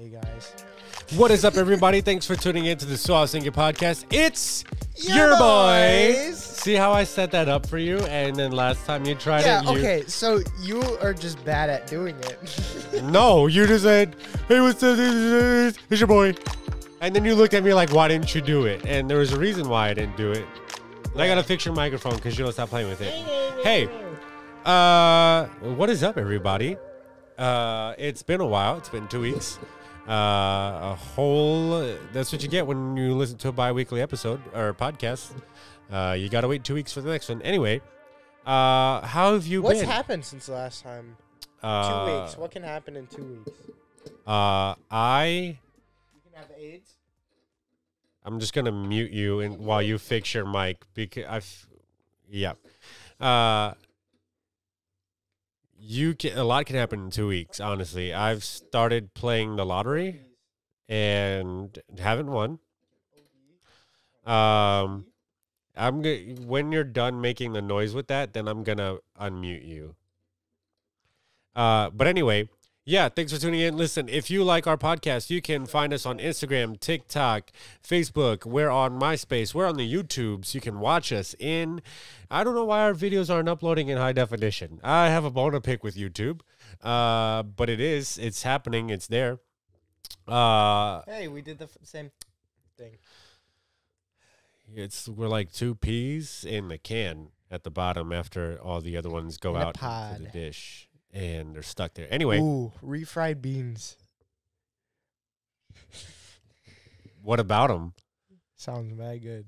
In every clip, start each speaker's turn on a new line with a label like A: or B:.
A: Hey guys.
B: What is up, everybody? Thanks for tuning in to the So I Was Thinking podcast. It's
A: Your
B: your, boys.
A: boys.
B: See how I set that up for you? And then last time you tried
A: Yeah,
B: it, you,
A: okay, so you are just bad at doing it.
B: No, you just said, "Hey, what's up? It's your boy." And then you looked at me like, "Why didn't you do it?" And there was a reason why I didn't do it. And I gotta fix your microphone because you don't stop playing with it. Hey, uh, what is up, everybody? Uh, it's been a while. It's been two weeks. Uh, a whole. That's what you get when you listen to a bi-weekly episode or podcast. Uh, you gotta wait two weeks for the next one. Anyway, uh, how have you
A: What's
B: been?
A: happened since the last time?
B: Uh,
A: two weeks. What can happen in two weeks?
B: Uh, I
A: You can have AIDS.
B: I'm just gonna mute you and while you fix your mic because I've yeah. You can a lot can happen in two weeks, honestly. I've started playing the lottery and haven't won. Um I'm going when you're done making the noise with that, then I'm gonna unmute you. Uh but anyway, yeah, thanks for tuning in. Listen, if you like our podcast, you can find us on Instagram, TikTok, Facebook. We're on MySpace. We're on the YouTubes. You can watch us in. I don't know why our videos aren't uploading in high definition. I have a bone to pick with YouTube, uh, but it is. It's happening. It's there. Uh,
A: Hey, we did the f- same thing.
B: it's we're like two peas in the can at the bottom after all the other ones go
A: In
B: out into the dish and they're stuck there. Anyway,
A: Ooh, refried beans.
B: what about them?
A: Sounds mad good.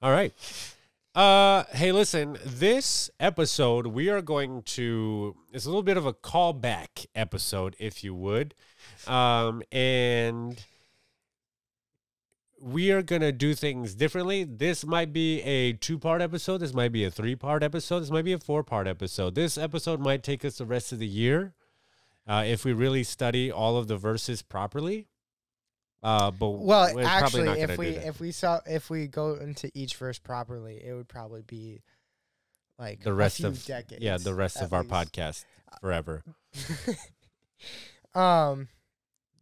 B: All right. Uh hey listen, this episode we are going to it's a little bit of a callback episode if you would. Um and we are going to do things differently. This might be a two-part episode, this might be a three-part episode, this might be a four-part episode. This episode might take us the rest of the year uh if we really study all of the verses properly. Uh but
A: Well, actually, if we if we saw if we go into each verse properly, it would probably be like
B: the
A: a
B: rest
A: few
B: of
A: decades.
B: yeah the rest of our podcast forever
A: um,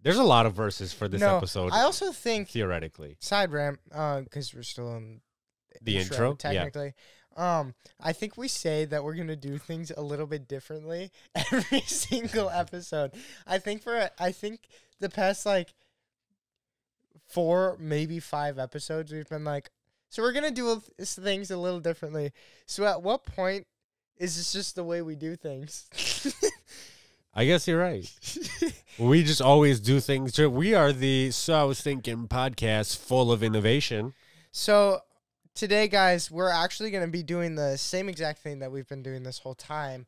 B: there's a lot of verses for this
A: no,
B: episode
A: I also think
B: theoretically
A: side ramp because we're still in
B: The intro? Yeah.
A: technically. Um, I think we say that we're gonna do things a little bit differently every single episode. I think for I think the past like four, maybe five episodes, we've been like, so we're gonna do things a little differently. So at what point is this just the way we do things?
B: i guess you're right we just always do things we are the so i was thinking podcast full of innovation
A: So today, guys, we're actually going to be doing the same exact thing that we've been doing this whole time.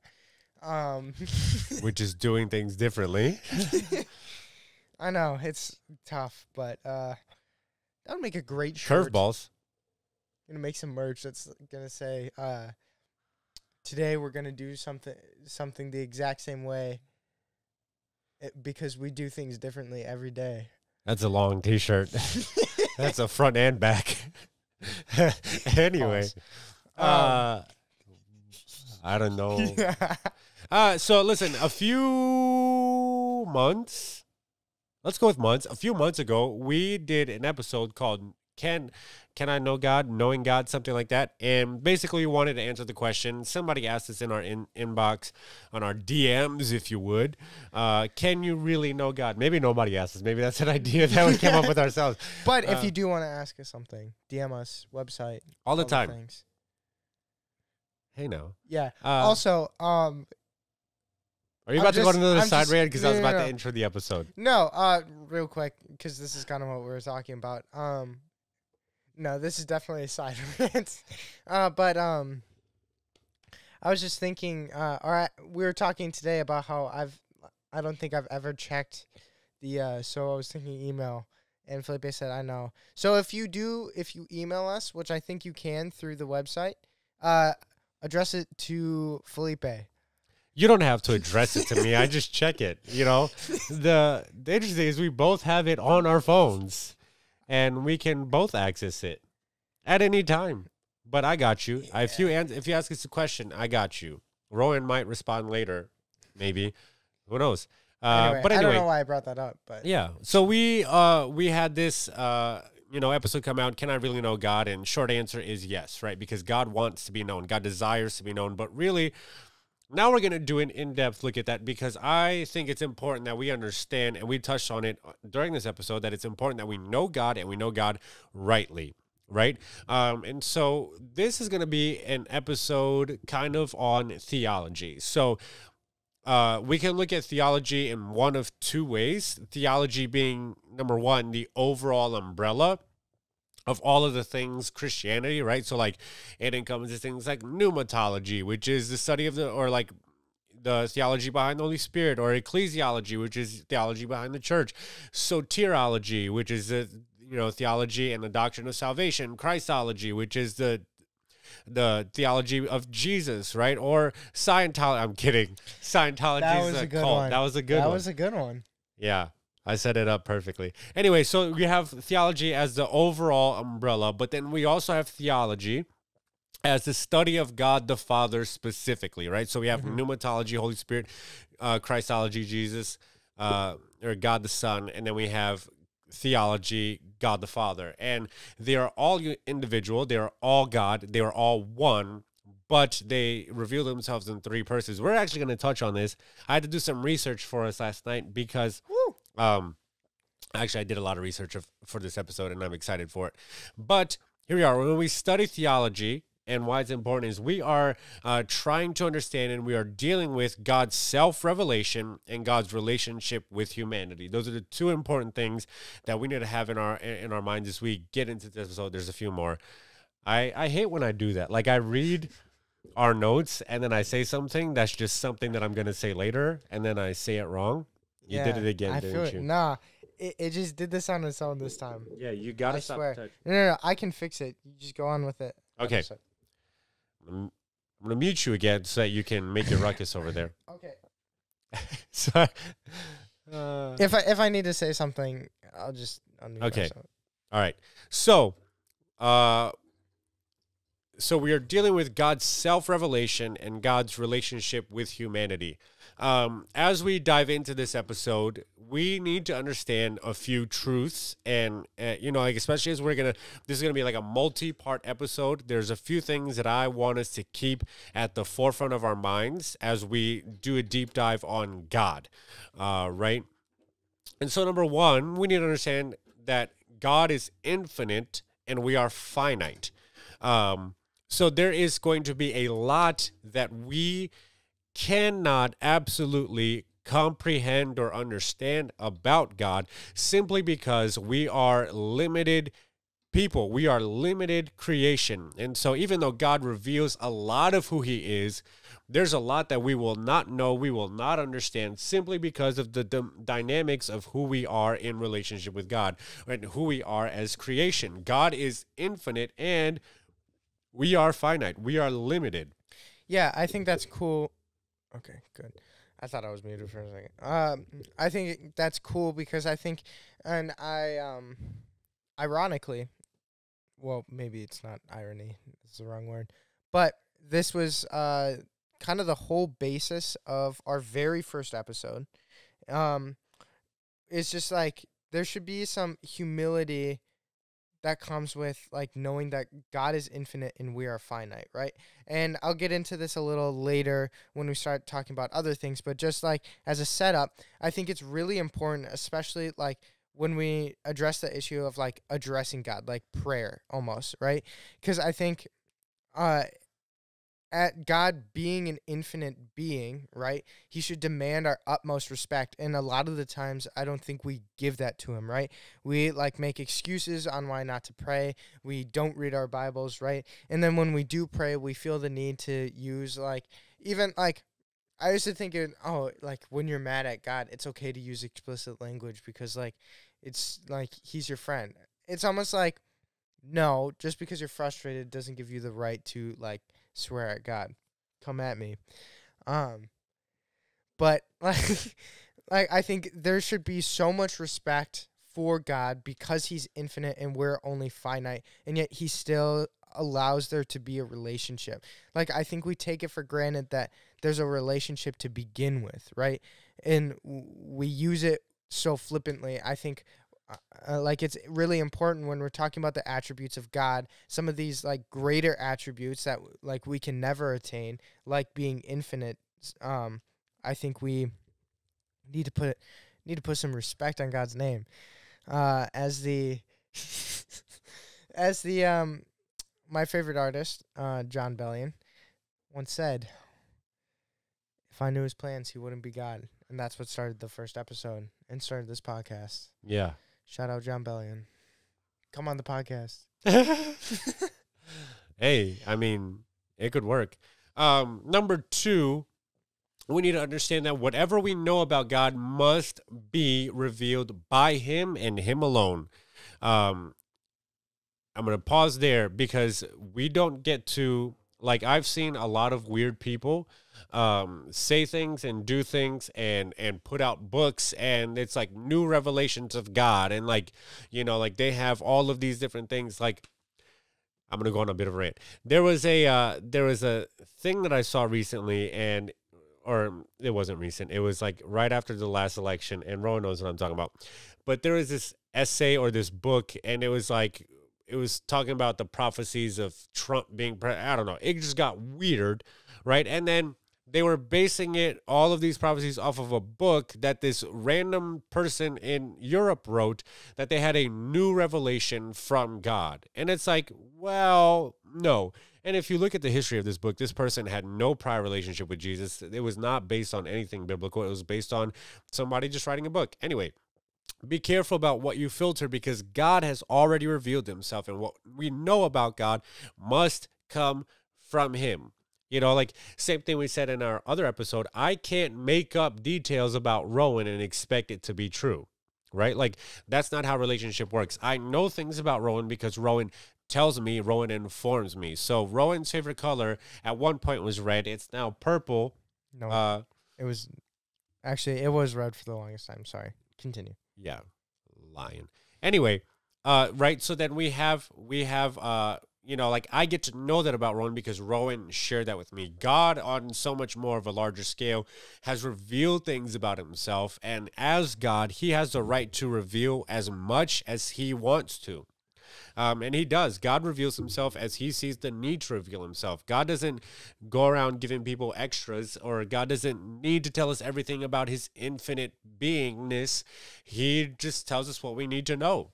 A: Um,
B: which is doing things differently
A: I know it's tough, but uh, that would make a great shirt.
B: curveballs
A: Gonna make some merch that's gonna say, uh, "Today we're gonna do something something the exact same way." It, because we do things differently every day.
B: that's a long t-shirt that's a front and back anyway
A: Pause.
B: uh i don't know Uh, so listen, a few months, let's go with months. A few months ago, we did an episode called "Can Can I Know God?" Knowing God, something like that. And basically, we wanted to answer the question. Somebody asked us in our in, inbox, on our DMs, if you would, uh, can you really know God? Maybe nobody asked us. Maybe that's an idea that we came up with ourselves
A: but if
B: Uh,
A: you do want to ask us something, DM us website
B: all the
A: all
B: time.
A: things.
B: Hey, now,
A: Yeah.
B: uh,
A: also, um,
B: are you
A: I'm
B: about to go to another
A: I'm
B: side
A: just-
B: rant? Because I
A: no,
B: was
A: no,
B: about
A: no.
B: to intro the episode.
A: No, uh, real quick, because this is kind of what we were talking about. Um, no, this is definitely a side rant. Uh, but um, I was just thinking. Uh, all right, we were talking today about how I've, I don't think I've ever checked the. Uh, so I was thinking email, and Felipe said I know. So if you do, if you email us, which I think you can through the website, uh, address it to Felipe.
B: You don't have to address it to me. I just check it. You know, the the interesting thing is we both have it on our phones, and we can both access it at any time. But I got you. If you ans- if you ask us a question, I got you. Rowan might respond later, maybe. Who knows? Uh,
A: Anyway,
B: but
A: I don't
B: anyway,
A: know why I brought that up, but
B: yeah. So we uh we had this uh you know episode come out. Can I really know God? And short answer is yes, right? Because God wants to be known. God desires to be known. But really, now we're gonna do an in-depth look at that because I think it's important that we understand, and we touched on it uh, during this episode, that it's important that we know God and we know God rightly. Right. Um, and so this is going to be an episode kind of on theology. So uh, we can look at theology in one of two ways. Theology being number one, the overall umbrella of all of the things Christianity, right? So like it encompasses things like pneumatology, which is the study of the or like the theology behind the Holy Spirit, or ecclesiology, which is theology behind the church, soteriology, which is the you know theology and the doctrine of salvation, Christology, which is the the theology of Jesus, right? Or Scientology. I'm kidding. Scientology
A: that was
B: a,
A: a good
B: cult.
A: one.
B: That was a good
A: that
B: one.
A: was a good one.
B: Yeah, I set it up perfectly. Anyway, so we have theology as the overall umbrella, but then we also have theology as the study of God the Father specifically, right? So we have
A: Mhm.
B: pneumatology, Holy Spirit, uh, Christology, Jesus, uh, or God the Son, and then we have theology, God the Father. And they are all individual, they are all God, they are all one, but they reveal themselves in three persons. We're actually going to touch on this. I had to do some research for us last night because
A: Woo.
B: Um, actually, I did a lot of research of, for this episode, and I'm excited for it. But here we are. When we study theology, and why it's important is we are uh, trying to understand and we are dealing with God's self revelation and God's relationship with humanity. Those are the two important things that we need to have in our in our minds as we get into this episode. There's a few more. I I hate when I do that. Like I read our notes and then I say something that's just something that I'm gonna say later, and then I say it wrong. You did it again,
A: I
B: didn't
A: feel it.
B: you?
A: Nah, it, it just did this on its own this time.
B: Yeah, you gotta
A: I
B: stop.
A: swear.
B: touch-
A: No, no, no, I can fix it. You just go on with it.
B: Okay. I'm I'm gonna mute you again so that you can make your ruckus over there.
A: Okay.
B: So, uh,
A: If I if I need to say something, I'll just unmute
B: Okay.
A: myself.
B: all right. So, uh, so we are dealing with God's self-revelation and God's relationship with humanity. Um, as we dive into this episode, we need to understand a few truths, and uh, you know, like especially as we're gonna, this is gonna be like a multi-part episode. There's a few things that I want us to keep at the forefront of our minds as we do a deep dive on God, uh, right? And so, number one, we need to understand that God is infinite and we are finite. Um, so, there is going to be a lot that we cannot absolutely comprehend or understand about God simply because we are limited people. We are limited creation. And so, even though God reveals a lot of who He is, there's a lot that we will not know, we will not understand simply because of the dynamics of who we are in relationship with God and who we are as creation. God is infinite and we are finite, we are limited.
A: Yeah, I think that's cool. Okay, good. I thought I was muted for a second. Um, I think that's cool because I think, and I um, ironically, well, maybe it's not irony. It's the wrong word, but this was uh kind of the whole basis of our very first episode. Um, it's just like there should be some humility that comes with like knowing that God is infinite and we are finite, right? And I'll get into this a little later when we start talking about other things, but just like as a setup, I think it's really important, especially like when we address the issue of like addressing God, like prayer almost, right? Because I think uh at God being an infinite being, right? He should demand our utmost respect. And a lot of the times I don't think we give that to him, right? We like make excuses on why not to pray. We don't read our Bibles, right? And then when we do pray, we feel the need to use like even like I used to think oh, like when you're mad at God, it's okay to use explicit language because like it's like he's your friend. It's almost like no, just because you're frustrated doesn't give you the right to like swear at God. Come at me. Um but like like I think there should be so much respect for God because he's infinite and we're only finite and yet he still allows there to be a relationship. Like I think we take it for granted that there's a relationship to begin with, right? And we use it so flippantly. I think uh, uh, like it's really important when we're talking about the attributes of God, some of these like greater attributes that like we can never attain, like being infinite. Um, I think we need to put need to put some respect on God's name. Uh, as the as the um my favorite artist, uh, Jon Bellion, once said, "If I knew his plans, he wouldn't be God." And that's what started the first episode and started this podcast.
B: Yeah.
A: Shout out Jon Bellion. Come on the podcast.
B: hey, I mean, it could work. Um, number two, we need to understand that whatever we know about God must be revealed by Him and Him alone. Um, I'm going to pause there because we don't get to, like, I've seen a lot of weird people um, say things and do things and and put out books and it's like new revelations of God and like you know like they have all of these different things like I'm gonna go on a bit of a rant. There was a uh, there was a thing that I saw recently and or it wasn't recent. It was like right after the last election and Rowan knows what I'm talking about. But there was this essay or this book and it was like it was talking about the prophecies of Trump being I don't know. It just got weird, right? And then they were basing it all of these prophecies off of a book that this random person in Europe wrote that they had a new revelation from God. And it's like, well, no. And if you look at the history of this book, this person had no prior relationship with Jesus. It was not based on anything biblical. It was based on somebody just writing a book. Anyway, be careful about what you filter because God has already revealed himself and what we know about God must come from him. You know, like same thing we said in our other episode. I can't make up details about Rowan and expect it to be true, right? Like that's not how relationship works. I know things about Rowan because Rowan tells me, Rowan informs me. So Rowan's favorite color at one point was red. It's now purple.
A: No,
B: Uh,
A: it was actually it was red for the longest time. Sorry. Continue.
B: Yeah, lion. Anyway, uh, right. So then we have we have uh you know, like I get to know that about Rowan because Rowan shared that with me. God, on so much more of a larger scale, has revealed things about himself. And as God, he has the right to reveal as much as he wants to. Um, and he does. God reveals himself as he sees the need to reveal himself. God doesn't go around giving people extras, or God doesn't need to tell us everything about his infinite beingness. He just tells us what we need to know.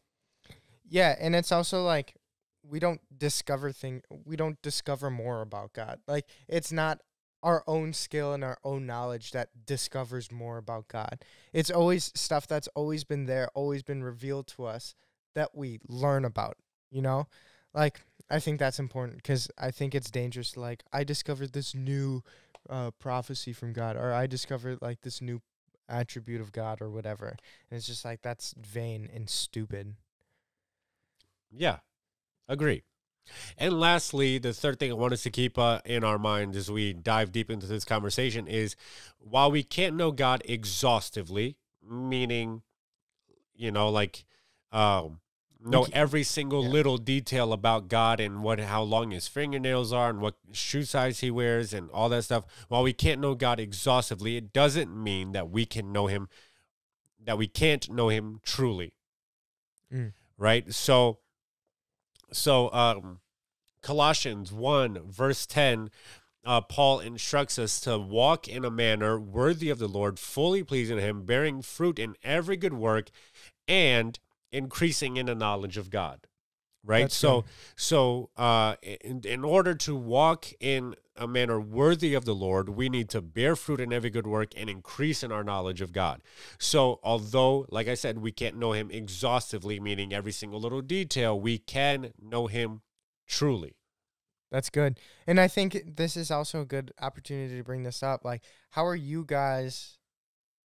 A: Yeah, and it's also like we don't discover thing we don't discover more about God. Like it's not our own skill and our own knowledge that discovers more about God. It's always stuff that's always been there, always been revealed to us that we learn about, you know? Like I think that's important cuz I think it's dangerous like I discovered this new uh, prophecy from God or I discovered like this new attribute of God or whatever. And it's just like that's vain and stupid.
B: Yeah, agree. And lastly, the third thing I want us to keep uh, in our mind as we dive deep into this conversation is while we can't know God exhaustively, meaning, you know, like, um, know every single
A: yeah.
B: little detail about God and what how long his fingernails are and what shoe size he wears and all that stuff. While we can't know God exhaustively, it doesn't mean that we can know him that we can't know him truly.
A: Mm.
B: Right? So so um Colossians 1 verse 10 uh, Paul instructs us to walk in a manner worthy of the Lord, fully pleasing Him, bearing fruit in every good work, and increasing in the knowledge of God. Right.
A: That's
B: so,
A: good.
B: so uh, in, in order to walk in a manner worthy of the Lord, we need to bear fruit in every good work and increase in our knowledge of God. So, although, like I said, we can't know Him exhaustively, meaning every single little detail, we can know Him truly.
A: That's good. And I think this is also a good opportunity to bring this up. Like, how are you guys?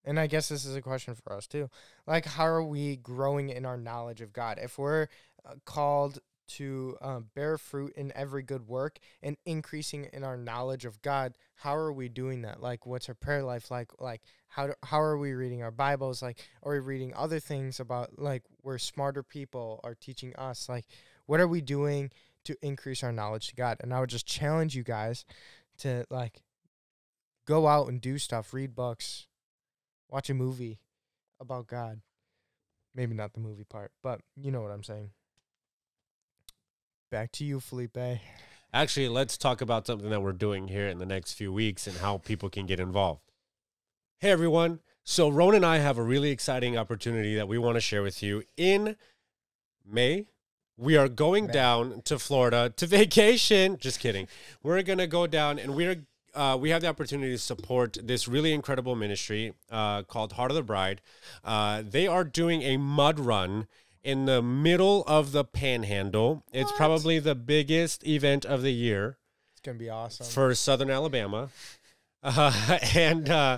A: And I guess this is a question for us too. Like, how are we growing in our knowledge of God? If we're uh, called to uh, bear fruit in every good work and increasing in our knowledge of God, how are we doing that? Like, what's our prayer life like? Like, how do, how are we reading our Bibles? Like, are we reading other things about like where smarter people are teaching us? Like, what are we doing to increase our knowledge to God. And I would just challenge you guys to like go out and do stuff, read books, watch a movie about God. Maybe not the movie part, but you know what I'm saying. Back to you, Felipe.
B: Actually, let's talk about something that we're doing here in the next few weeks and how people can get involved. Hey, everyone. So, Ron and I have a really exciting opportunity that we want to share with you. In May, we are going
A: May.
B: down to Florida to vacation. Just kidding. We're going to go down and we're uh, we have the opportunity to support this really incredible ministry uh, called Heart of the Bride. Uh, they are doing a mud run in the middle of the panhandle. It's
A: What?
B: probably the biggest event of the year
A: It's gonna be awesome.
B: for Southern Alabama. Uh, and uh,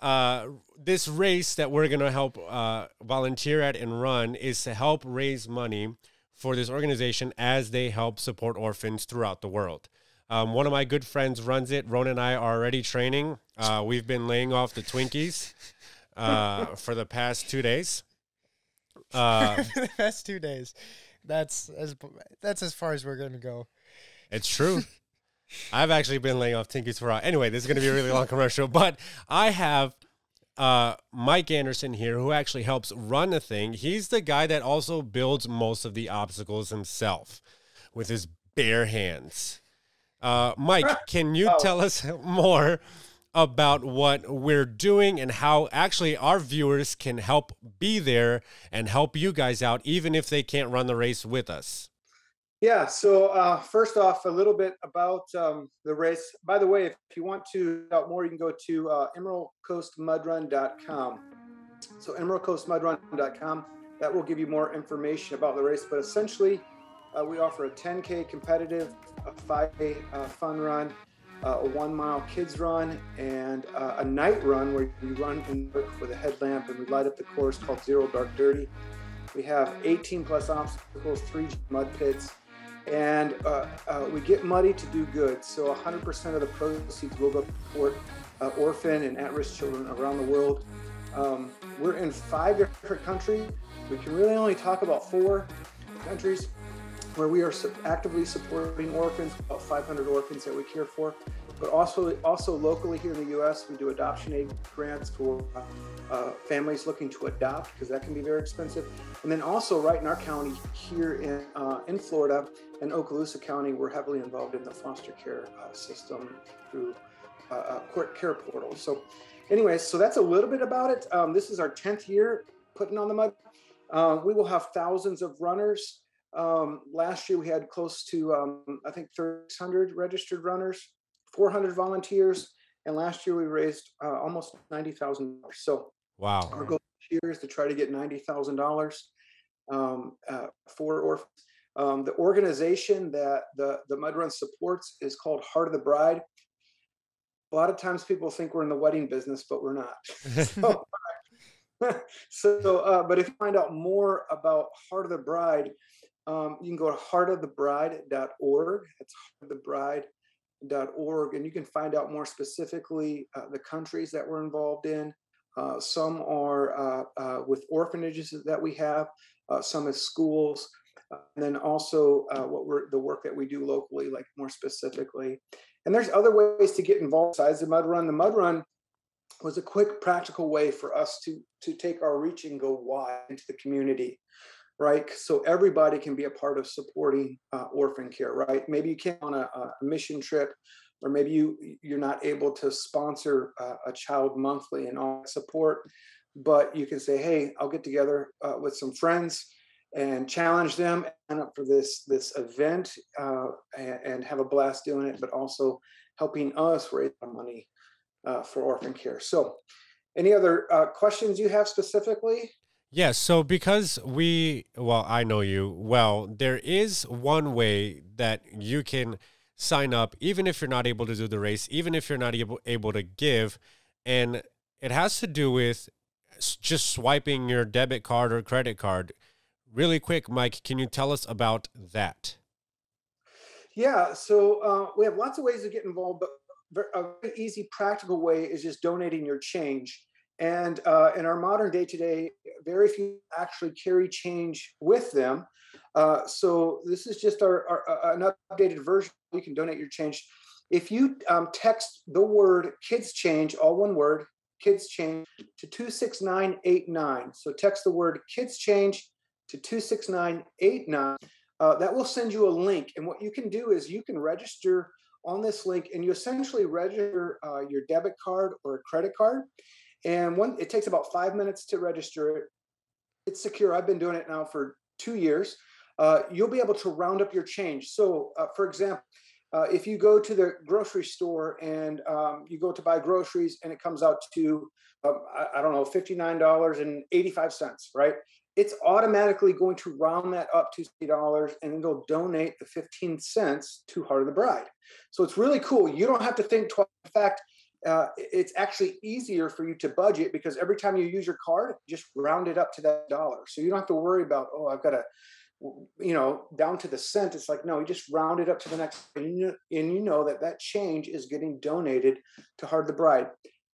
B: uh, this race that we're going to help uh, volunteer at and run is to help raise money for this organization as they help support orphans throughout the world. Um, one of my good friends runs it. Ron and I are already training. Uh, we've been laying off the Twinkies uh, for the past two days. Uh,
A: For the past two days. That's as that's as far as we're gonna go.
B: It's true. I've actually been laying off Twinkies for a while. Anyway, this is going to be a really long commercial, but I have uh, Mike Anderson here who actually helps run the thing. He's the guy that also builds most of the obstacles himself with his bare hands. Uh, Mike, can you
C: Oh.
B: tell us more about what we're doing and how actually our viewers can help be there and help you guys out, even if they can't run the race with us?
C: Yeah, so uh, first off, a little bit about um, the race. By the way, if you want to out more, you can go to uh, emeraldcoastmudrun.com. So emeraldcoastmudrun.com, that will give you more information about the race. But essentially, uh, we offer a 10K competitive, a 5K uh, fun run, uh, a one mile kids run, and uh, a night run where you run in with a headlamp and we light up the course called Zero Dark Dirty. We have 18 plus obstacles, three mud pits, and uh, uh, we get muddy to do good. So 100% of the proceeds will go to support orphan and at-risk children around the world. Um, we're in five different countries. We can really only talk about four countries where we are actively supporting orphans, about 500 orphans that we care for. But also, also locally here in the U.S., we do adoption aid grants for uh, uh, families looking to adopt because that can be very expensive. And then also, right in our county here in uh, in Florida and Okaloosa County, we're heavily involved in the foster care uh, system through uh, uh, court care portal. So, anyways, so that's a little bit about it. Um, this is our 10th year putting on the mud. Uh, we will have thousands of runners. Um, last year we had close to, um, I think, 300 registered runners, 400 volunteers, and last year we raised uh, almost $90,000. So
B: Wow.
C: our goal this year is to try to get $90,000 um, uh, for orphans. Um, the organization that the, the Mud Run supports is called Heart of the Bride. A lot of times people think we're in the wedding business, but we're not. so, so uh, but if you find out more about Heart of the Bride, um, you can go to heartofthebride.org. It's heartofthebride.org, and you can find out more specifically uh, the countries that we're involved in. Uh, some are uh, uh, with orphanages that we have, uh, some as schools, and then also uh, what we're the work that we do locally, like more specifically. And there's other ways to get involved besides the mud run. The mud run was a quick, practical way for us to to take our reach and go wide into the community, right? So everybody can be a part of supporting uh, orphan care, right? Maybe you can't on a, a mission trip, or maybe you you're not able to sponsor uh, a child monthly and all that support, but you can say, hey, I'll get together uh, with some friends and challenge them and up for this this event uh, and, and have a blast doing it, but also helping us raise money uh, for orphan care. So, any other uh, questions you have specifically?
B: Yes. So because we, well, I know you well, there is one way that you can sign up, even if you're not able to do the race, even if you're not able, able to give. And it has to do with just swiping your debit card or credit card. Really quick, Mike, can you tell us about that?
C: Yeah, so uh, we have lots of ways to get involved, but a very easy, practical way is just donating your change. And uh, in our modern day today, very few actually carry change with them. Uh, so this is just our, our uh, an updated version. You can donate your change. If you um, text the word kids change, all one word, kids change to 26989. So text the word kids change to 26989. Uh, that will send you a link. And what you can do is you can register on this link and you essentially register uh, your debit card or a credit card. And one, it takes about five minutes to register it. It's secure. I've been doing it now for two years. Uh, you'll be able to round up your change. So, uh, for example, uh, if you go to the grocery store and um, you go to buy groceries and it comes out to, um, I, I, don't know, $59.85, right? It's automatically going to round that up to $60 and it'll donate the 15 cents to Heart of the Bride. So it's really cool. You don't have to think twice. In fact, uh, it's actually easier for you to budget because every time you use your card, just round it up to that dollar. So you don't have to worry about, oh, I've got to you know, down to the cent. It's like, no, you just round it up to the next, and you, know that that change is getting donated to Heart the Bride.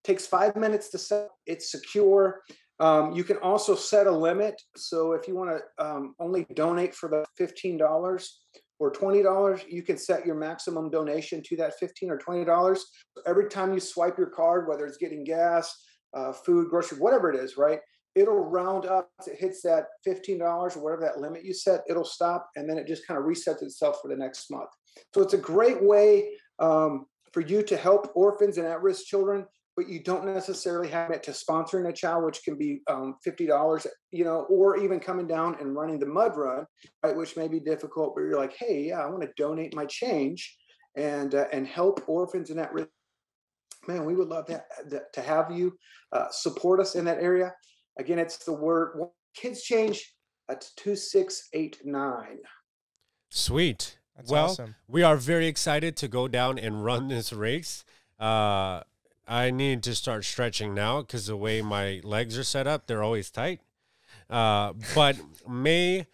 C: Takes five minutes to set. It's secure. Um, you can also set a limit. So if you want to um, only donate for the fifteen dollars or twenty dollars, you can set your maximum donation to that fifteen or twenty dollars. Every time you swipe your card, whether it's getting gas, uh, food, grocery, whatever it is, right? it'll round up it hits that $15 or whatever that limit you set it'll stop and then it just kind of resets itself for the next month so it's a great way um, for you to help orphans and at-risk children but you don't necessarily have it to sponsoring a child which can be um, $50 you know or even coming down and running the mud run right which may be difficult but you're like hey yeah i want to donate my change and uh, and help orphans in that. Re- man we would love to, to have you uh, support us in that area Again, it's the word kids change at 2689.
B: Sweet. That's well, awesome. we are very excited to go down and run this race. Uh, I need to start stretching now because the way my legs are set up, they're always tight. Uh, but May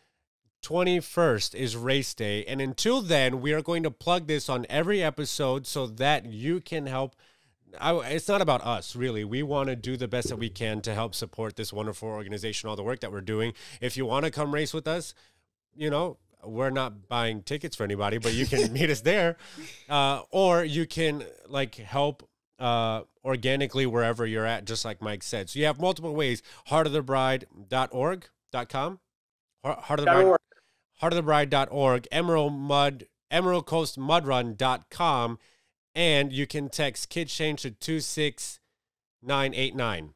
B: 21st is race day. And until then, we are going to plug this on every episode so that you can help I, it's not about us really. We want to do the best that we can to help support this wonderful organization, all the work that we're doing. If you want to come race with us, you know, we're not buying tickets for anybody, but you can meet us there, uh, or you can like help uh, organically wherever you're at, just like Mike said. So you have multiple ways: heartofthebride.org, .com, heart of the bride, heartofthebride.org, emerald Coast mud, emeraldcoastmudrun.com and you can text Kid change to 26989.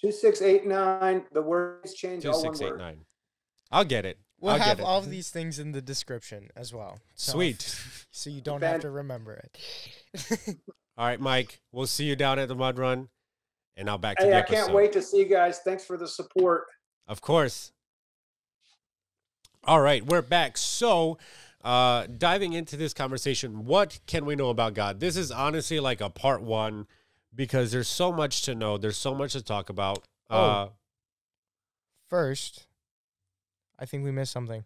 C: 2689. The words change. 2689.
B: I'll get it.
A: We'll
B: I'll
A: have all of these things in the description as well.
B: So Sweet.
A: so you don't have to remember it.
B: all right, Mike. We'll see you down at the Mud Run. And now back to
C: hey,
B: the
C: I can't wait to see you guys. Thanks for the support.
B: Of course. All right, we're back. So, uh, diving into this conversation, what can we know about God? This is honestly like a part one because there's so much to know. There's so much to talk about. Oh. Uh,
A: First, I think we missed something.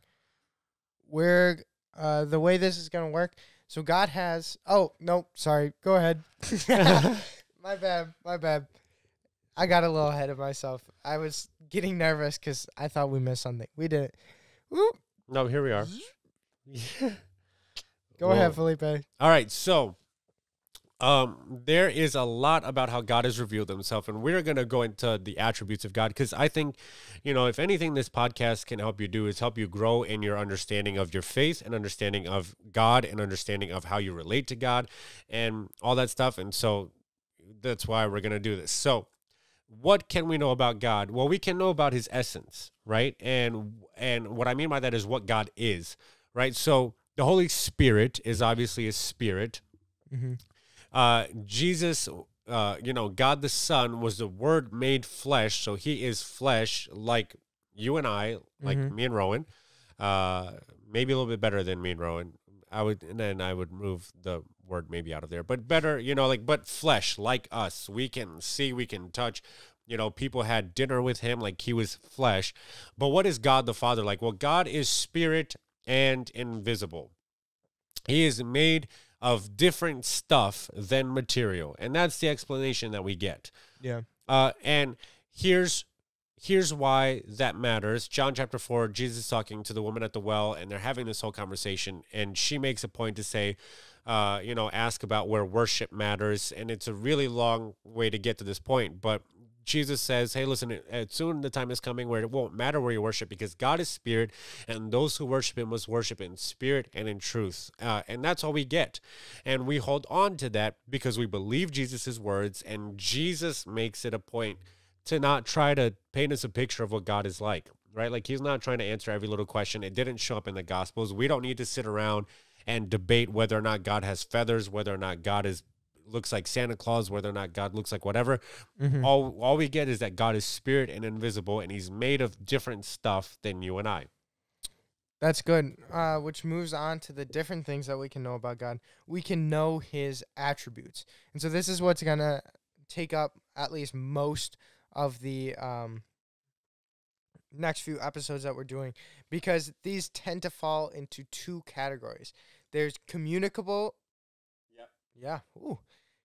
A: Where uh, the way this is going to work. So God has. Oh no, sorry. Go ahead. my bad. My bad. I got a little ahead of myself. I was getting nervous because I thought we missed something. We didn't. Whoop.
B: No, here we are.
A: Yeah. Go well, ahead, Felipe.
B: All right, so um, there is a lot about how God has revealed himself, and we're going to go into the attributes of God because I think, you know, if anything, this podcast can help you do is help you grow in your understanding of your faith and understanding of God and understanding of how you relate to God and all that stuff. And so that's why we're going to do this. So, what can we know about God? Well, we can know about his essence, right? And and what I mean by that is what God is right? So the Holy Spirit is obviously a spirit. Mm-hmm. Uh, Jesus, uh, you know, God the Son was the Word made flesh, so He is flesh, like you and I, like mm-hmm. me and Rowan. Uh, maybe a little bit better than me and Rowan. I would, and then I would move the word maybe out of there, but better, you know, like but flesh, like us. We can see, we can touch. You know, people had dinner with him like he was flesh. But what is God the Father like? Well, God is spirit and invisible. He is made of different stuff than material. And that's the explanation that we get.
A: Yeah.
B: Uh, and here's here's why that matters. John chapter 4, Jesus is talking to the woman at the well, and they're having this whole conversation. And she makes a point to say, uh, you know, ask about where worship matters. And it's a really long way to get to this point. But Jesus says, hey, listen, soon the time is coming where it won't matter where you worship because God is spirit, and those who worship him must worship in spirit and in truth. Uh, and that's all we get. And we hold on to that because we believe Jesus' words, and Jesus makes it a point to not try to paint us a picture of what God is like, right? Like he's not trying to answer every little question. It didn't show up in the Gospels. We don't need to sit around and debate whether or not God has feathers, whether or not God is looks like Santa Claus, whether or not God looks like whatever.
A: Mhm.
B: All all we get is that God is spirit and invisible, and He's made of different stuff than you and I.
A: That's good. Uh, which moves on to the different things that we can know about God. We can know His attributes, and so this is what's gonna take up at least most of the um, next few episodes that we're doing, because these tend to fall into two categories. There's communicable.
B: Yep.
A: Yeah. Ooh.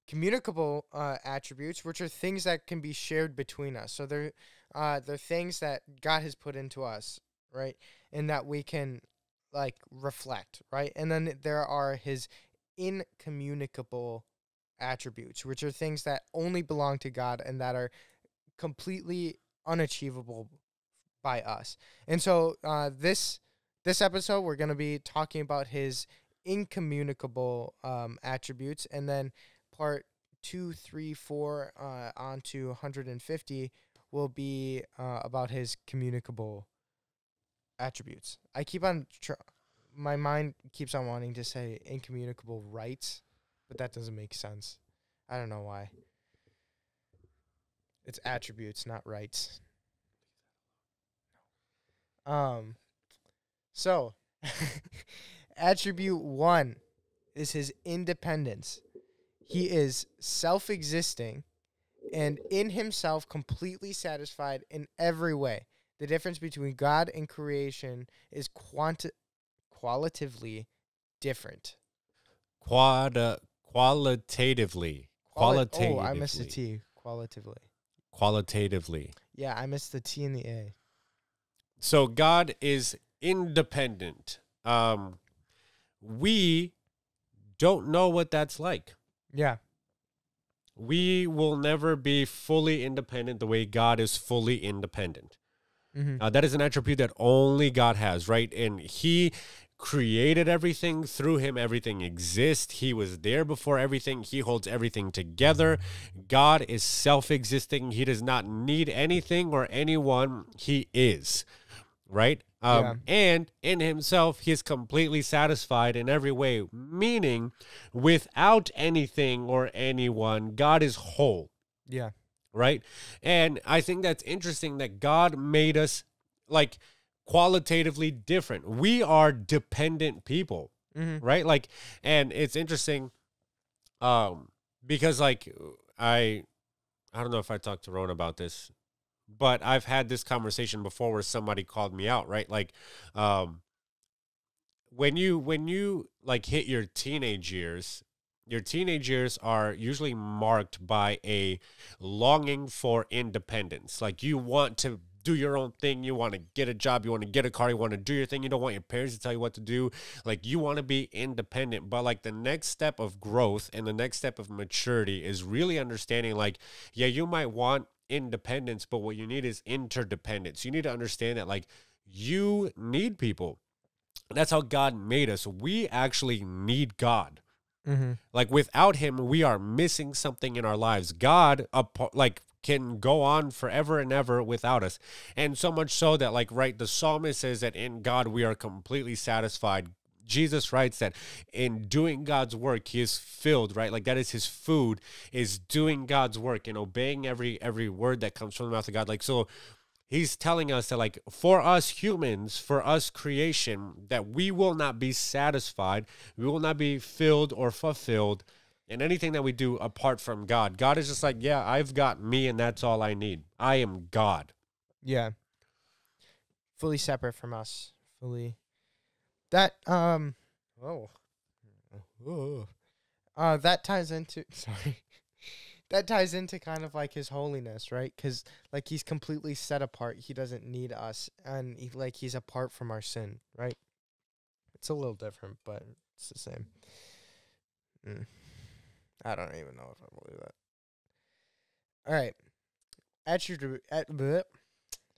A: Communicable uh, attributes, which are things that can be shared between us. So they're uh, they're things that God has put into us, right? and that we can like reflect, right? And then there are his incommunicable attributes, which are things that only belong to God and that are completely unachievable by us. And so uh, this this episode we're going to be talking about his incommunicable um, attributes, and then part two, three, four, uh, on to 150 will be uh, about his communicable attributes. I keep on tr- my mind keeps on wanting to say incommunicable rights, but that doesn't make sense. I don't know why. It's attributes, not rights. Um so attribute 1 is his independence. He is self-existing and in himself completely satisfied in every way. The difference between God and creation is quanti- qualitatively different.
B: Quad uh, qualitatively,
A: Quali-
B: qualitatively,
A: Oh, I missed the T. Qualitatively.
B: qualitatively.
A: Yeah, I missed the T and the A.
B: So God is independent. Um, we don't know what that's like.
A: Yeah.
B: We will never be fully independent the way God is fully independent.
A: Mm-hmm.
B: Uh, that is an attribute that only God has, right? And He created everything. Through Him, everything exists. He was there before everything. He holds everything together. God is self existing. He does not need anything or anyone. He is, right? Um,
A: Yeah.
B: And in Himself, He is completely satisfied in every way, meaning without anything or anyone, God is whole
A: Yeah.
B: right? And I think that's interesting that God made us like qualitatively different. We are dependent people,
A: Mm-hmm.
B: right? Like and it's interesting um because like I I don't know if I talked to Ron about this, but I've had this conversation before where somebody called me out, right? Like um when you when you like hit your teenage years, your teenage years are usually marked by a longing for independence. Like you want to do your own thing, you want to get a job, you want to get a car, you want to do your thing, you don't want your parents to tell you what to do. Like you want to be independent, but like the next step of growth and the next step of maturity is really understanding like yeah, you might want independence, but what you need is interdependence. You need to understand that like you need people. That's how God made us. We actually need God.
A: Mm-hmm.
B: Like without him, we are missing something in our lives. God, like, can go on forever and ever without us, and so much so that, like, right, the psalmist says that in God we are completely satisfied. Jesus writes that in doing God's work, he is filled, right? Like that is his food, is doing God's work and obeying every every word that comes from the mouth of God. Like so, he's telling us that like for us humans for us creation that we will not be satisfied we will not be filled or fulfilled in anything that we do apart from god god is just like yeah i've got me and that's all i need i am god
A: Yeah. Fully separate from us. Fully. That um. Oh. Uh, that ties into sorry. that ties into kind of like his holiness, right? Because like he's completely set apart. He doesn't need us, and he, like he's apart from our sin, right? It's a little different, but it's the same. Mm. I don't even know if I believe that. All right, attribute. At, bleh.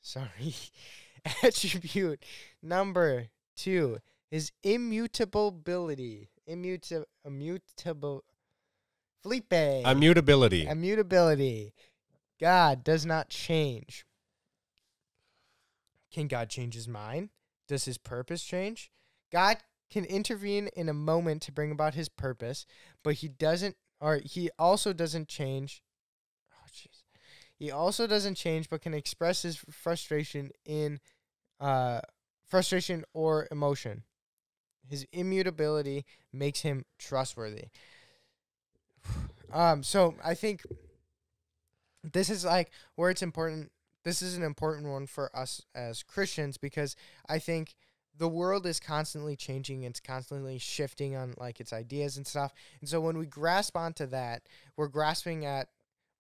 A: sorry, attribute number two is immutability. Immuta- immutable. Felipe.
B: Immutability.
A: Immutability. God does not change. Can God change his mind? Does his purpose change? God can intervene in a moment to bring about his purpose, but he doesn't, or he also doesn't change. Oh, jeez. He also doesn't change, but can express his frustration in uh, frustration or emotion. His immutability makes him trustworthy. Um, so I think this is like where it's important. This is an important one for us as Christians because I think the world is constantly changing. It's constantly shifting on like its ideas and stuff. And so when we grasp onto that, we're grasping at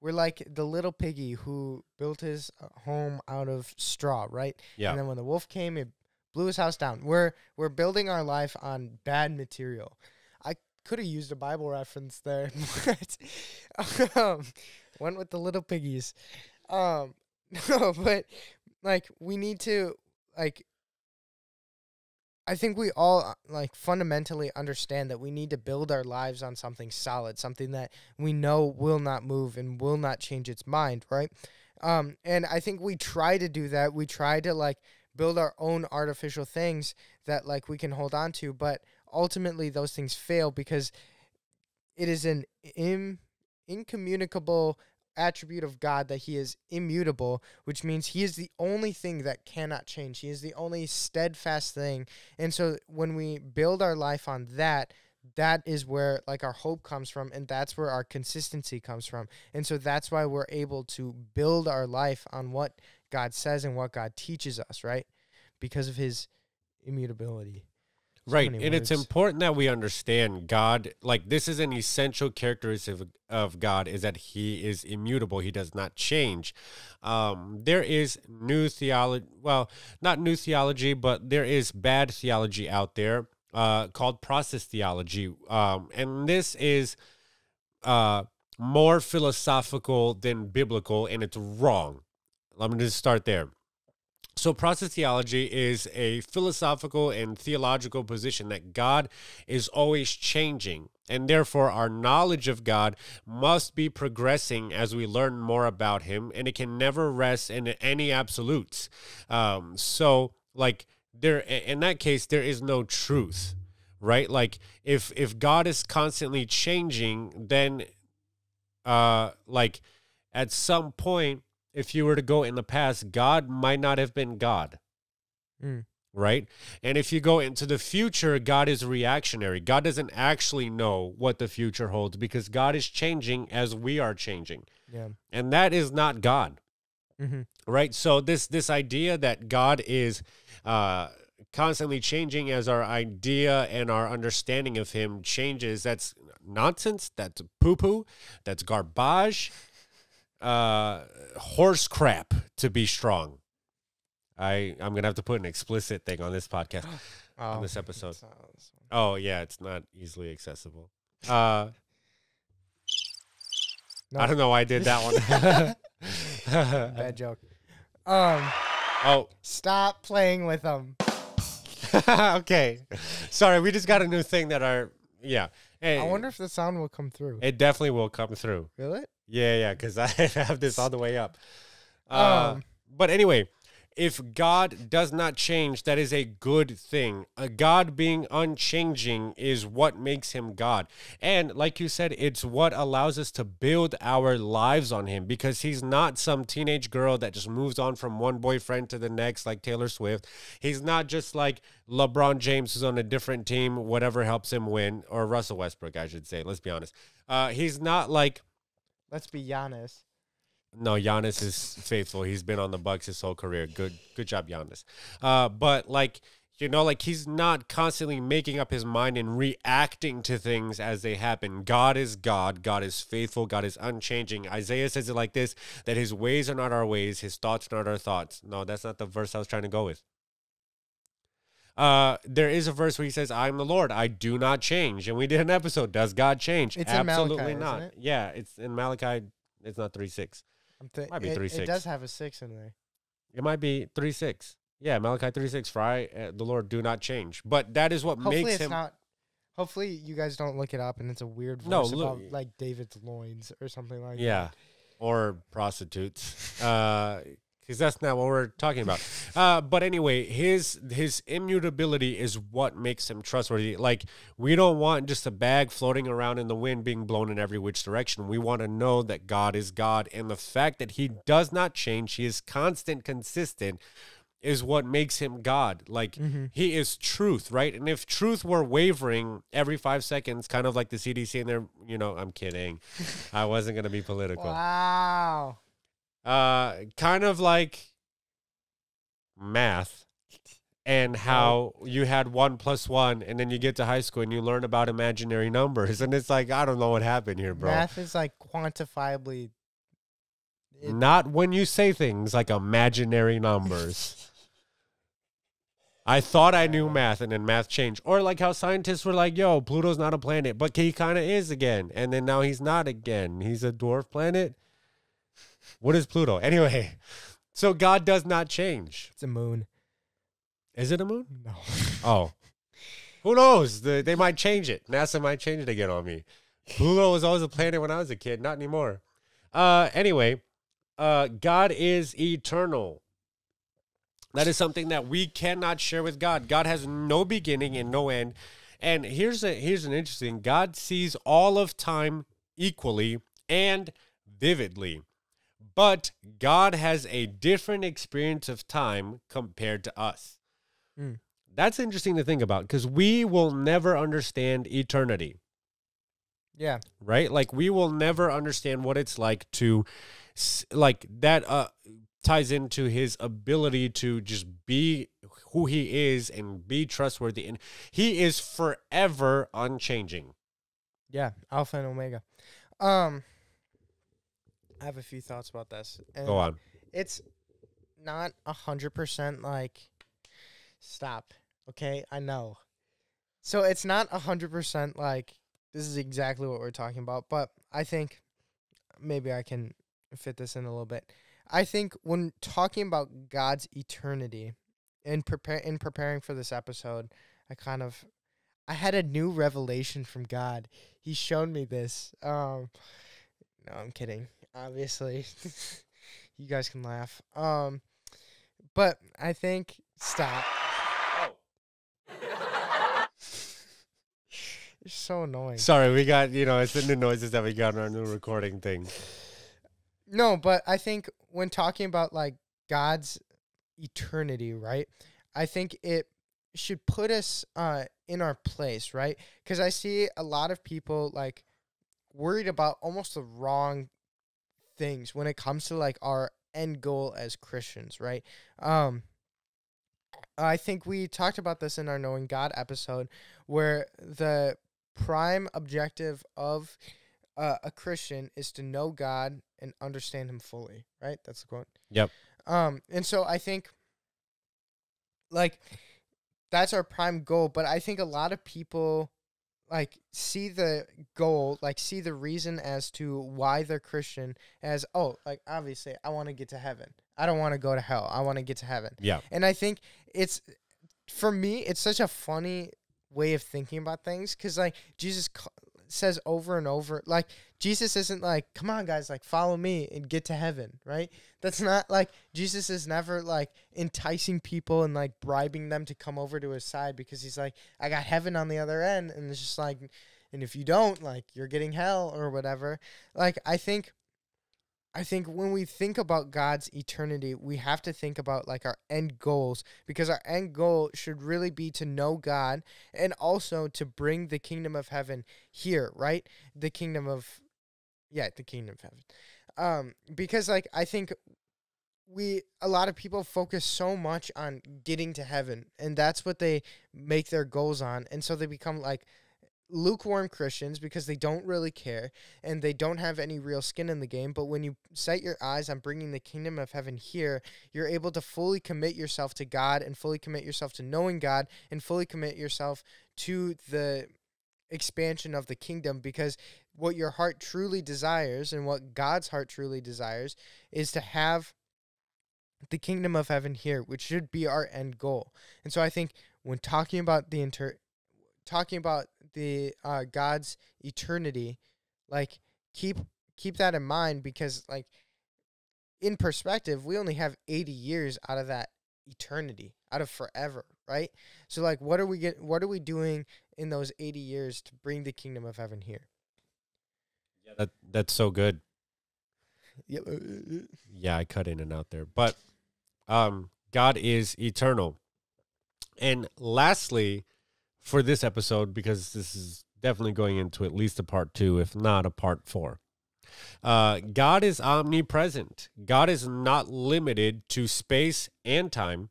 A: we're like the little piggy who built his uh, home out of straw, right?
B: Yeah.
A: And then when the wolf came, it blew his house down. We're we're building our life on bad material. I could have used a Bible reference there, but um, went with the little piggies. Um, no, but like we need to like. I think we all uh, like fundamentally understand that we need to build our lives on something solid, something that we know will not move and will not change its mind, right? Um, and I think we try to do that. We try to like build our own artificial things that like we can hold on to, but ultimately those things fail because it is an Im- incommunicable attribute of God that he is immutable, which means he is the only thing that cannot change. He is the only steadfast thing. And so when we build our life on that, that is where like our hope comes from and that's where our consistency comes from. And so that's why we're able to build our life on what God says and what God teaches us, right? Because of his immutability. So
B: right.
A: many
B: And it's important that we understand God, like this is an essential characteristic of, of God is that he is immutable. He does not change. Um, there is new theology, well, not new theology, but there is bad theology out there uh, called process theology. Um, and this is uh, more philosophical than biblical, and it's wrong. Let me just start there. So, process theology is a philosophical and theological position that God is always changing, and therefore our knowledge of God must be progressing as we learn more about Him, and it can never rest in any absolutes. Um, so, like, there in that case, there is no truth, right? Like, if if God is constantly changing, then, uh, like, at some point if you were to go in the past, God might not have been God.
A: Mm.
B: Right? And if you go into the future, God is reactionary. God doesn't actually know what the future holds because God is changing as we are changing.
A: Yeah.
B: And that is not God.
A: Mm-hmm.
B: Right? So this this idea that God is uh constantly changing as our idea and our understanding of him changes, that's nonsense, that's poo-poo, that's garbage uh horse crap to be strong. I I'm gonna have to put an explicit thing on this podcast on this episode.
A: this one.
B: Oh yeah, it's not easily accessible. Uh
A: No.
B: I don't know why I did that one.
A: Bad joke. Um,
B: oh,
A: stop playing with them.
B: okay. Sorry, we just got a new thing that our yeah. Hey,
A: I wonder if the sound will come through.
B: it definitely will come through.
A: Will it?
B: Yeah, yeah, because I have this all the way up. Uh,
A: Um,
B: but anyway, if God does not change, that is a good thing. A God being unchanging is what makes him God. And like you said, it's what allows us to build our lives on him because he's not some teenage girl that just moves on from one boyfriend to the next, like Taylor Swift. He's not just like LeBron James who's on a different team, whatever helps him win, or Russell Westbrook, I should say. Let's be honest. Uh, he's not like
A: Let's be Giannis.
B: no, Giannis is faithful. He's been on the Bucks his whole career. Good, good job, Giannis. Uh, but like You know, like he's not constantly making up his mind and reacting to things as they happen. God is God. God is faithful. God is unchanging. Isaiah says it like this that his ways are not our ways, his thoughts are not our thoughts. No, that's not the verse I was trying to go with. Uh, there is a verse where he says, "I'm the Lord; I do not change." And we did an episode. Does God change?
A: It's in Malachi,
B: Absolutely
A: isn't it?
B: Yeah, it's in Malachi. It's not three six.
A: I'm thi-
B: Might be
A: it,
B: three
A: it does have a six in there.
B: It might be three six. Yeah, Malachi three six. For I, uh, the Lord, do not change. But that is what
A: Hopefully,
B: makes
A: it's
B: him.
A: not. Hopefully, you guys don't look it up and it's a weird verse
B: No, look-
A: about like David's loins or something like that.
B: yeah, or prostitutes. Uh, because that's not what we're talking about. Uh, but anyway, his his immutability is what makes him trustworthy. Like we don't want just a bag floating around in the wind, being blown in every which direction. We want to know that God is God, and the fact that He does not change, He is constant, consistent, is what makes Him God. Like
A: Mhm.
B: He is truth, right? And if truth were wavering every five seconds, kind of like the CDC in there, you know, I'm kidding. I wasn't gonna be political
A: Wow.
B: Uh kind of like math and how you had one plus one and then you get to high school and you learn about imaginary numbers and it's like i don't know what happened here bro.
A: Math is like quantifiably.
B: not when you say things like imaginary numbers. I thought i knew math and then math changed. Or like how scientists were like yo pluto's not a planet but he kind of is again. And then now he's not again. He's a dwarf planet what is pluto anyway so god does not change
A: It's a moon.
B: Is it a moon?
A: No.
B: Oh. Who knows? The, they might change it. NASA might change it again on me. Pluto was always a planet when I was a kid, not anymore. Uh anyway, uh God is eternal. That is something that we cannot share with God. God has no beginning and no end. And here's a here's an interesting. God sees all of time equally and vividly. But God has a different experience of time compared to us.
A: Mm.
B: That's interesting to think about because we will never understand eternity,
A: Yeah.
B: right? Like we will never understand what it's like to like that uh ties into his ability to just be who he is and be trustworthy and he is forever unchanging.
A: Yeah. Alpha and Omega. Um. I have a few thoughts about this. And
B: Go on.
A: It's not a hundred percent like. Stop. Okay, I know. So it's not a hundred percent like this is exactly what we're talking about, but I think maybe I can fit this in a little bit. I think when talking about God's eternity and prepare in preparing for this episode, I kind of I had a new revelation from God. He showed me this. Um no, I'm kidding. Obviously. you guys can laugh. Um but I think stop. You're so annoying.
B: Sorry, we got, you know, it's the new noises that we got on our new recording thing.
A: No, but I think when talking about like God's eternity, right? I think it should put us uh in our place, right? Cuz I see a lot of people like worried about almost the wrong things when it comes to like our end goal as Christians, right? Um I think we talked about this in our knowing God episode where the prime objective of uh, a Christian is to know God and understand Him fully. Right? That's the quote.
B: Yep.
A: Um, and so I think, like, that's our prime goal. But I think a lot of people, like, see the goal, like, see the reason as to why they're Christian as, oh, like, obviously, I want to get to heaven. I don't want to go to hell. I want to get to heaven.
B: Yeah.
A: And I think it's for me, it's such a funny way of thinking about things because like Jesus says over and over, like Jesus isn't like, come on guys, like follow me and get to heaven, right? That's not like Jesus is never like enticing people and like bribing them to come over to his side because he's like, I got heaven on the other end, and it's just like, and if you don't, like, you're getting hell or whatever. Like I think I think when we think about God's eternity, we have to think about like our end goals because our end goal should really be to know God and also to bring the kingdom of heaven here, right? The kingdom of yeah, the kingdom of heaven. Um because like I think we a lot of people focus so much on getting to heaven and that's what they make their goals on and so they become like lukewarm Christians because they don't really care and they don't have any real skin in the game but when you set your eyes on bringing the kingdom of heaven here you're able to fully commit yourself to God and fully commit yourself to knowing God and fully commit yourself to the expansion of the kingdom because what your heart truly desires and what God's heart truly desires is to have the kingdom of heaven here, which should be our end goal. And so I think when talking about the inter talking about the uh, God's eternity, like keep keep that in mind because like in perspective, we only have 80 years out of that eternity, out of forever, right? So like what are we get what are we doing in those 80 years to bring the kingdom of heaven here?
B: Yeah, that that's so good.
A: Yep.
B: Yeah, I cut in and out there. But um God is eternal. And lastly, for this episode, because this is definitely going into at least a part two, if not a part four. Uh, God is omnipresent. God is not limited to space and time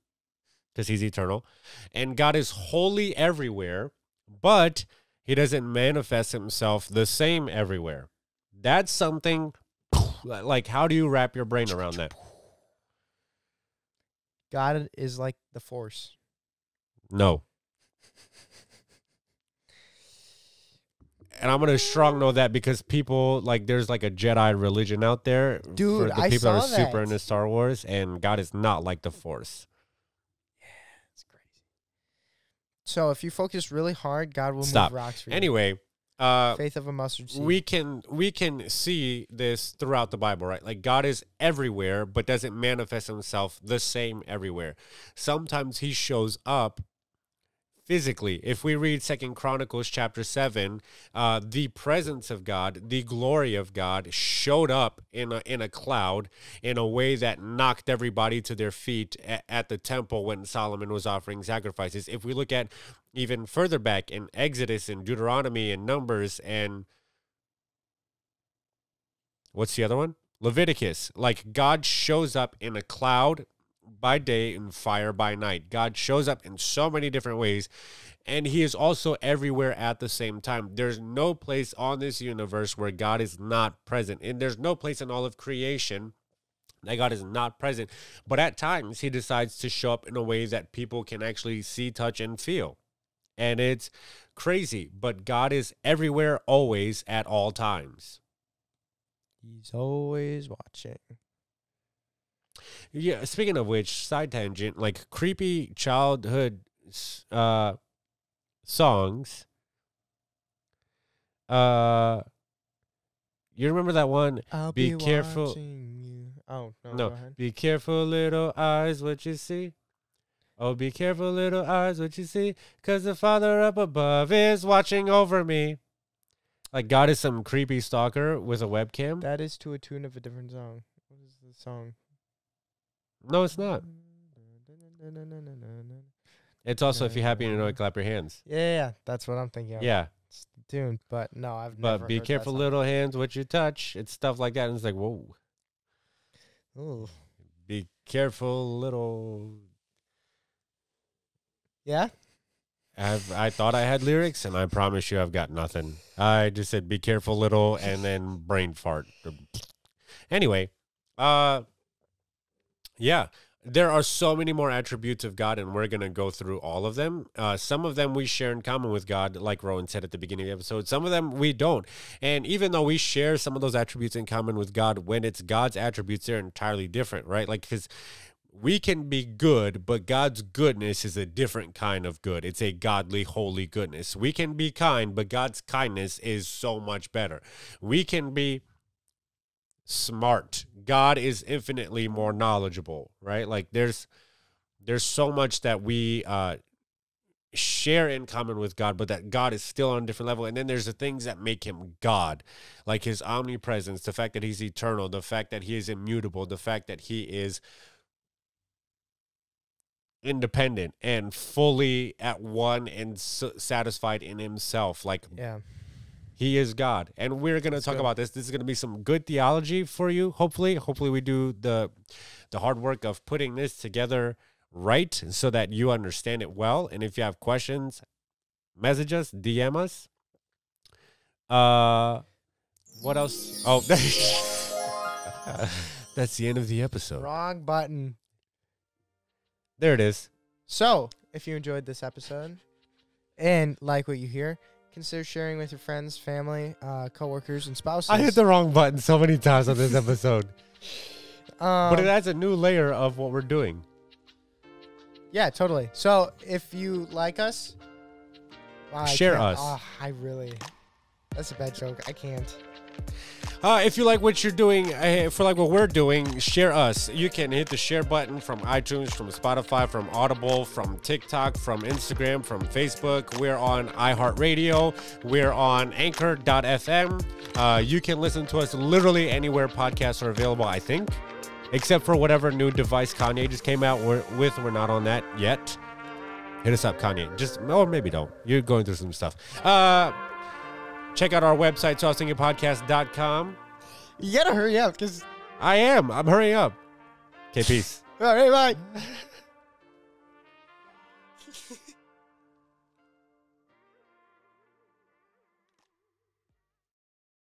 B: because he's eternal. And God is wholly everywhere, but he doesn't manifest himself the same everywhere. That's something like, how do you wrap your brain around that?
A: God is like the force.
B: No. And I'm gonna strong know that because people like there's like a Jedi religion out there,
A: Dude,
B: for the
A: I
B: people that are super
A: that.
B: into Star Wars, and God is not like the Force.
A: Yeah, it's crazy. So if you focus really hard, God will
B: Stop.
A: move rocks for you.
B: Anyway, uh,
A: faith of a mustard seed.
B: we can we can see this throughout the Bible, right? Like God is everywhere, but doesn't manifest Himself the same everywhere. Sometimes He shows up physically. If we read Second Chronicles chapter seven, uh, the presence of God, the glory of God, showed up in a in a cloud in a way that knocked everybody to their feet at, at the temple when Solomon was offering sacrifices. If we look at even further back in Exodus and Deuteronomy and Numbers and what's the other one? Leviticus. Like God shows up in a cloud by day and fire by night. God shows up in so many different ways, and He is also everywhere at the same time. There's no place on this universe where God is not present, and there's no place in all of creation that God is not present. But at times, He decides to show up in a way that people can actually see, touch, and feel. And it's crazy, but God is everywhere, always, at all times.
A: He's always watching.
B: Yeah. Speaking of which, side tangent, like creepy childhood uh, songs. Uh, you remember that one?
A: I'll
B: Be careful.
A: you. Oh no,
B: No,
A: go ahead.
B: be careful, little eyes, what you see. Oh, be careful, little eyes, what you see, cause the Father up above is watching over me. Like God is some creepy stalker with a webcam.
A: That is to a tune of a different song. What is the song?
B: No, it's not. It's also if you're happy and know clap your hands.
A: Yeah, yeah, that's what I'm thinking. Of.
B: Yeah.
A: it's the tune. But no, I've
B: But
A: never
B: be
A: heard
B: careful, little hands, what you touch. It's stuff like that. And it's like, whoa.
A: Ooh.
B: Be careful, little.
A: Yeah,
B: I've, I thought I had lyrics, and I promise you, I've got nothing. I just said, "Be careful, little," and then brain fart. Anyway, uh, yeah, there are so many more attributes of God, and we're gonna go through all of them. Uh, some of them we share in common with God, like Rowan said at the beginning of the episode. Some of them we don't, and even though we share some of those attributes in common with God, when it's God's attributes, they're entirely different, right? Like because we can be good, but God's goodness is a different kind of good. It's a godly, holy goodness. We can be kind, but God's kindness is so much better. We can be smart. God is infinitely more knowledgeable, right? Like there's there's so much that we uh share in common with God, but that God is still on a different level. And then there's the things that make him God, like his omnipresence, the fact that he's eternal, the fact that he is immutable, the fact that he is independent and fully at one and satisfied in himself like
A: yeah.
B: He is God. And we're going to talk
A: good.
B: about this. This is going to be some good theology for you, hopefully. Hopefully we do the the hard work of putting this together right so that you understand it well. And if you have questions, message us, DM us. Uh what else? Oh, that's the end of the episode.
A: Wrong button.
B: There it is.
A: So, if you enjoyed this episode and like what you hear, consider sharing with your friends, family, uh, coworkers, and spouses.
B: I hit the wrong button so many times on this episode,
A: um,
B: but it adds a new layer of what we're doing.
A: yeah, totally. So, if you like us, I
B: Share us.
A: ah, I really. That's a bad joke. I can't.
B: Uh, if you like what you're doing, uh, for like what we're doing, share us. You can hit the share button from iTunes, from Spotify, from Audible, from TikTok, from Instagram, from Facebook. We're on iHeartRadio. We're on Anchor.fm. Uh, you can listen to us literally anywhere podcasts are available. I think, except for whatever new device Kanye just came out with. We're not on that yet. Hit us up, Kanye. Just or maybe don't. You're going through some stuff. Uh, check out our website, soiwasthinkingpodcast.com.
A: You gotta hurry up because.
B: I am. I'm hurrying up. Okay, peace.
A: All right, bye.